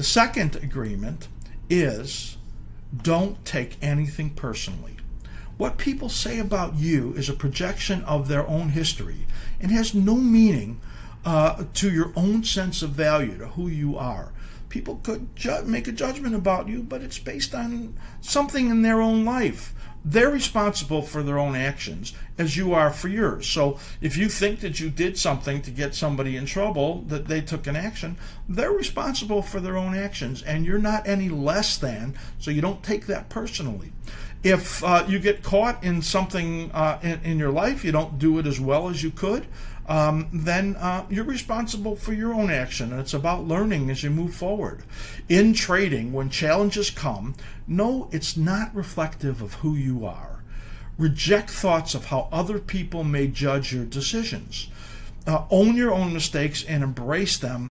The second agreement is don't take anything personally. What people say about you is a projection of their own history and has no meaning uh, to your own sense of value, to who you are. People could ju- make a judgment about you, but it's based on something in their own life. They're responsible for their own actions as you are for yours. So if you think that you did something to get somebody in trouble, that they took an action, they're responsible for their own actions, and you're not any less than, so you don't take that personally if uh, you get caught in something uh, in, in, your life, you don't do it as well as you could, um, then uh, you're responsible for your own action. And it's about learning as you move forward. In trading, when challenges come, no, it's not reflective of who you are. Reject thoughts of how other people may judge your decisions. Uh, own your own mistakes and embrace them